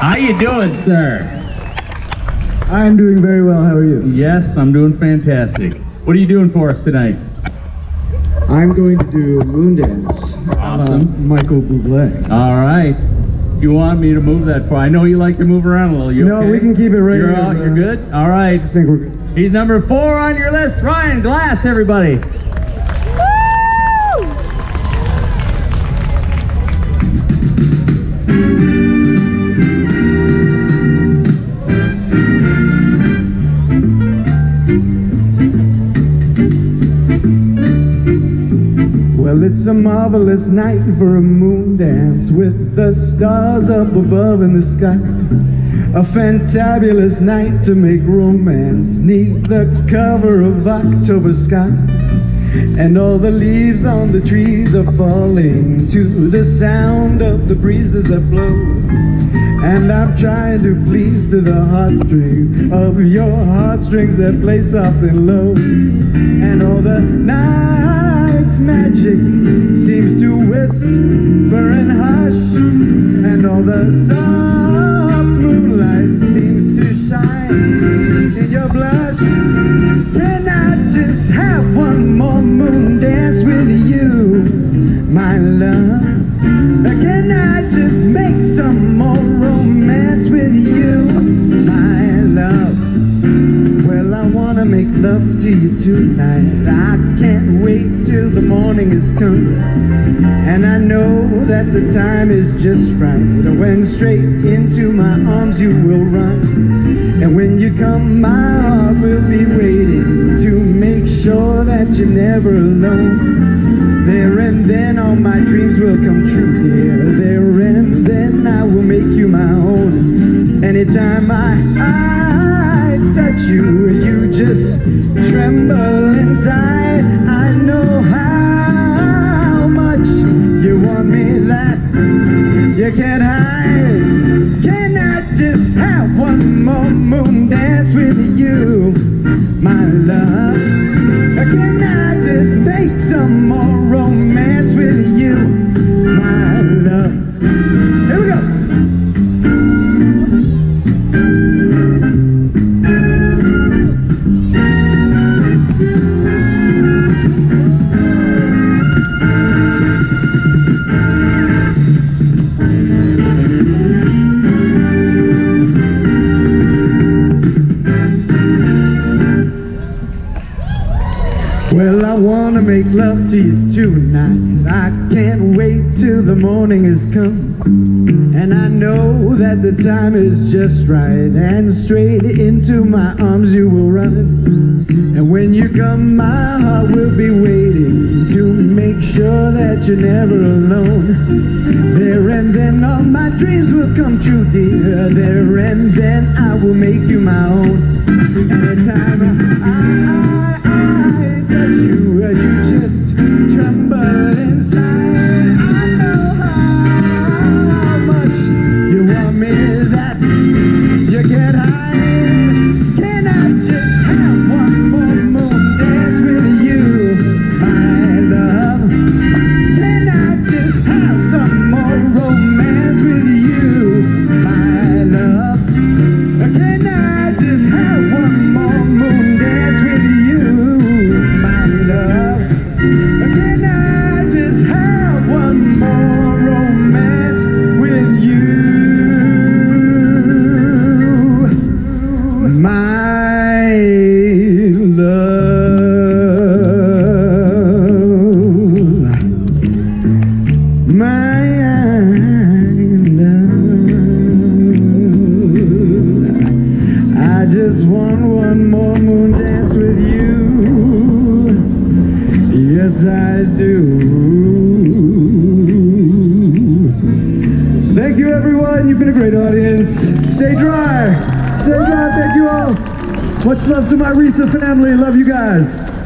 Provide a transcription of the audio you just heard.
How you doing, sir? I'm doing very well. How are you? Yes, I'm doing fantastic. What are you doing for us tonight? I'm going to do Moondance. Awesome. Uh, Michael Bublé. All right. You want me to move that far? I know you like to move around a little. You No, okay? we can keep it right You're, here, all, you're uh, good? All right. I think we're good. He's number four on your list. Ryan Glass, everybody. A marvelous night for a moon dance with the stars up above in the sky. A fantabulous night to make romance neath the cover of October skies. And all the leaves on the trees are falling to the sound of the breezes that blow. And I'm trying to please to the heartstring of your heartstrings that play soft and low. And all the night's magic seems to whisper and hush. And all the soft love to you tonight. I can't wait till the morning has come. And I know that the time is just right. When straight into my arms you will run. And when you come, my heart will be waiting to make sure that you're never alone. There and then all my dreams will come true, dear. There and then I will make you my own. Anytime I, I touch you, tremble inside. I know how much you want me that you can't hide. Can I just have one more moon dance with you, my love? Make love to you tonight. I can't wait till the morning has come. And I know that the time is just right. And straight into my arms you will run. And when you come, my heart will be waiting to make sure that you're never alone. There and then all my dreams will come true, dear. There and then I will make you my own. Anytime I, I, I touch you, you just tremble inside. You just want one more moon dance with you. Yes, I do. Thank you, everyone. You've been a great audience. Stay dry. Stay dry. Thank you all. Much love to my Risa family. Love you guys.